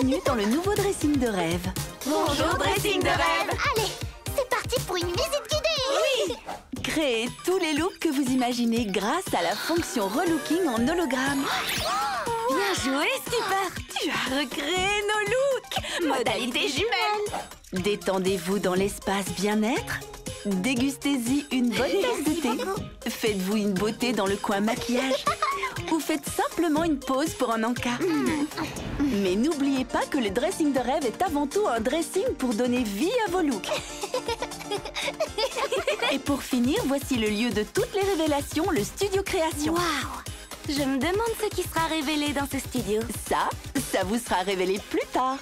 bienvenue dans le nouveau dressing de rêve. Bonjour, dressing de rêve Allez, c'est parti pour une visite guidée Créez tous les looks que vous imaginez grâce à la fonction relooking en hologramme. Bien joué, super Tu as recréé nos looks Modalité jumelle Détendez-vous dans l'espace bien-être. Dégustez-y une bonne tasse de thé. Faites-vous une beauté dans le coin maquillage. Ou faites simplement une pause pour un encas. Mais n'oubliez pas que le dressing de rêve est avant tout un dressing pour donner vie à vos looks. Et pour finir, voici le lieu de toutes les révélations, le studio création. Waouh Je me demande ce qui sera révélé dans ce studio. Ça, ça vous sera révélé plus tard.